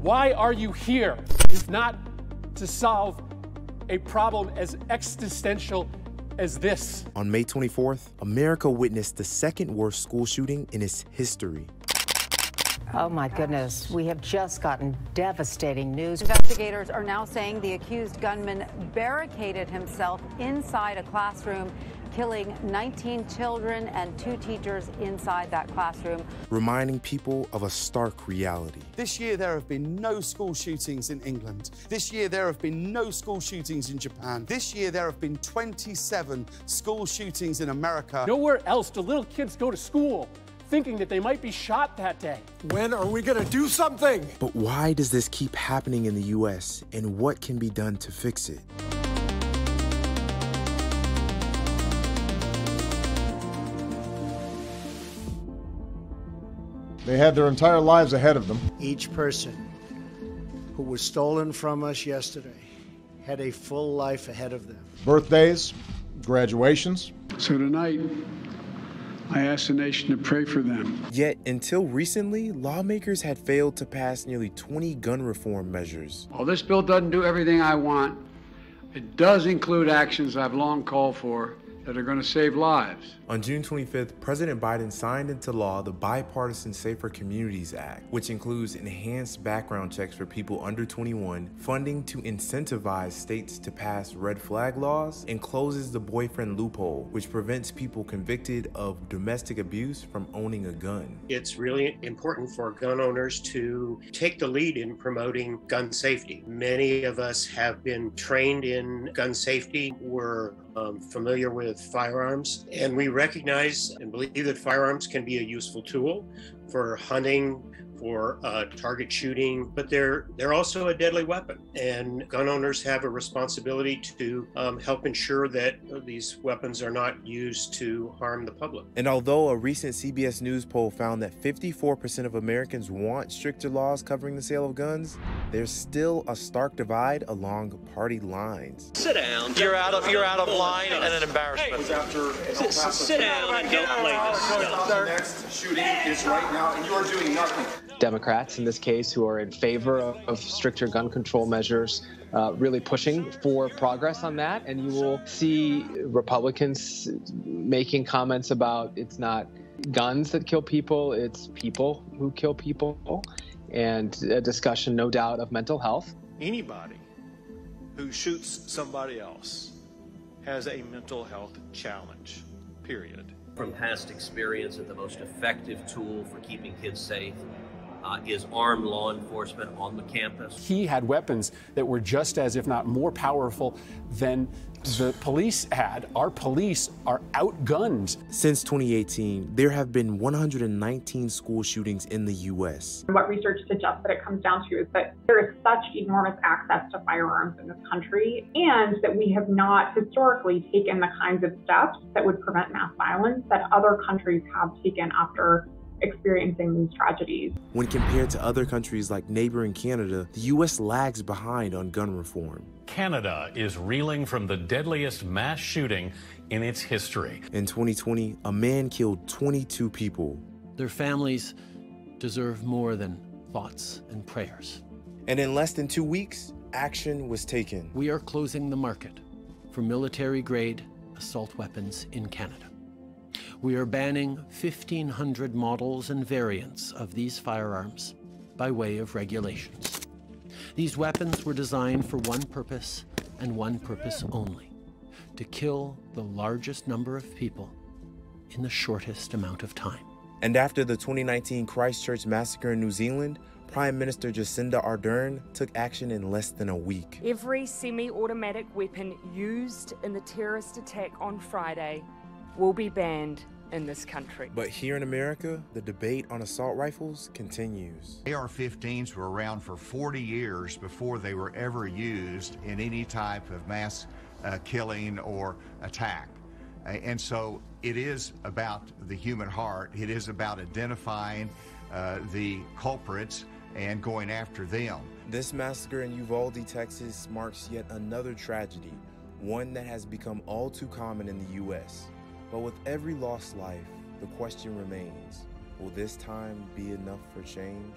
Why are you here? Is not to solve a problem as existential as this. On May 24th, America witnessed the second worst school shooting in its history. Oh my goodness, we have just gotten devastating news. Investigators are now saying the accused gunman barricaded himself inside a classroom, killing 19 children and two teachers inside that classroom. Reminding people of a stark reality. This year there have been no school shootings in England. This year there have been no school shootings in Japan. This year there have been 27 school shootings in America. Nowhere else do little kids go to school thinking that they might be shot that day. When are we gonna do something? But why does this keep happening in the US and what can be done to fix it? They had their entire lives ahead of them. Each person who was stolen from us yesterday had a full life ahead of them. Birthdays, graduations. So tonight, I ask the nation to pray for them. Yet, until recently, lawmakers had failed to pass nearly 20 gun reform measures. While this bill doesn't do everything I want, it does include actions I've long called for that are going to save lives. On June 25th, President Biden signed into law the Bipartisan Safer Communities Act, which includes enhanced background checks for people under 21, funding to incentivize states to pass red flag laws, and closes the boyfriend loophole, which prevents people convicted of domestic abuse from owning a gun. It's really important for gun owners to take the lead in promoting gun safety. Many of us have been trained in gun safety. We're um, familiar with firearms, and we recognize and believe that firearms can be a useful tool for hunting, for uh, target shooting, but they're they're also a deadly weapon, and gun owners have a responsibility to um, help ensure that these weapons are not used to harm the public. And although a recent CBS News poll found that 54% of Americans want stricter laws covering the sale of guns, there's still a stark divide along party lines. Sit down. You're out of you're out of line and an embarrassment. Hey, after sit, sit down and don't play this stuff. The next shooting is right now, and you are doing nothing. Democrats in this case who are in favor of, of stricter gun control measures, uh, really pushing for progress on that. And you will see Republicans making comments about it's not guns that kill people, it's people who kill people, and a discussion, no doubt, of mental health. Anybody who shoots somebody else has a mental health challenge, period. From past experience, that the most effective tool for keeping kids safe uh, is armed law enforcement on the campus. He had weapons that were just as, if not more powerful than the police had. Our police are outgunned. Since 2018, there have been 119 school shootings in the U.S. What research suggests that it comes down to is that there is such enormous access to firearms in this country, and that we have not historically taken the kinds of steps that would prevent mass violence that other countries have taken after experiencing these tragedies. When compared to other countries like neighboring Canada, the U.S. lags behind on gun reform. Canada is reeling from the deadliest mass shooting in its history. In 2020, a man killed 22 people. Their families deserve more than thoughts and prayers. And in less than two weeks, action was taken. We are closing the market for military grade assault weapons in Canada. We are banning 1,500 models and variants of these firearms by way of regulations. These weapons were designed for one purpose and one purpose only to kill the largest number of people in the shortest amount of time. And after the 2019 Christchurch massacre in New Zealand, Prime Minister Jacinda Ardern took action in less than a week. Every semi automatic weapon used in the terrorist attack on Friday will be banned in this country. But here in America, the debate on assault rifles continues. AR 15s were around for 40 years before they were ever used in any type of mass uh, killing or attack. Uh, and so it is about the human heart, it is about identifying uh, the culprits and going after them. This massacre in Uvalde, Texas marks yet another tragedy, one that has become all too common in the U.S. But with every lost life, the question remains will this time be enough for change?